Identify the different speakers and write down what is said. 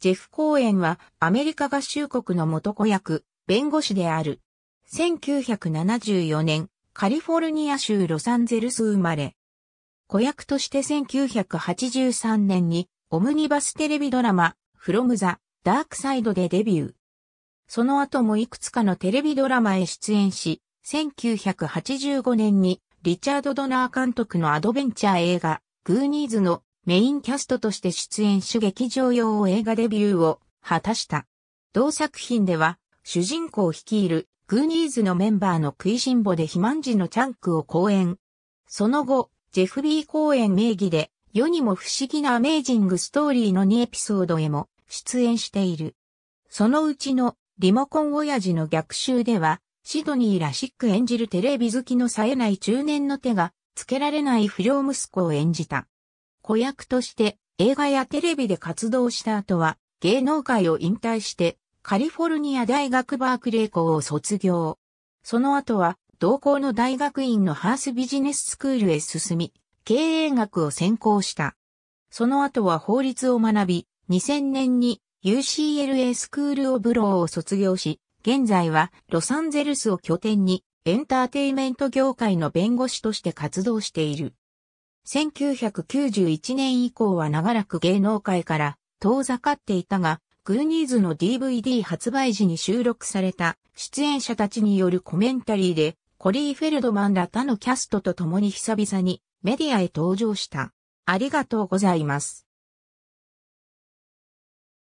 Speaker 1: ジェフ・コーエンはアメリカ合衆国の元子役、弁護士である。1974年、カリフォルニア州ロサンゼルス生まれ。子役として1983年にオムニバステレビドラマ、フロムザ・ダークサイドでデビュー。その後もいくつかのテレビドラマへ出演し、1985年にリチャード・ドナー監督のアドベンチャー映画、グーニーズのメインキャストとして出演し劇場用映画デビューを果たした。同作品では、主人公を率いるグーニーズのメンバーの食いしん坊で肥満児のチャンクを講演。その後、ジェフビー公演名義で世にも不思議なアメージングストーリーの2エピソードへも出演している。そのうちのリモコン親父の逆襲では、シドニー・ラシック演じるテレビ好きの冴えない中年の手がつけられない不良息子を演じた。子役として映画やテレビで活動した後は芸能界を引退してカリフォルニア大学バークレー校を卒業。その後は同校の大学院のハースビジネススクールへ進み、経営学を専攻した。その後は法律を学び、2000年に UCLA スクールオブローを卒業し、現在はロサンゼルスを拠点にエンターテイメント業界の弁護士として活動している。1991年以降は長らく芸能界から遠ざかっていたが、グーニーズの DVD 発売時に収録された出演者たちによるコメンタリーで、コリー・フェルドマンら他のキャストと共に久々にメディアへ登場した。ありがとうございます。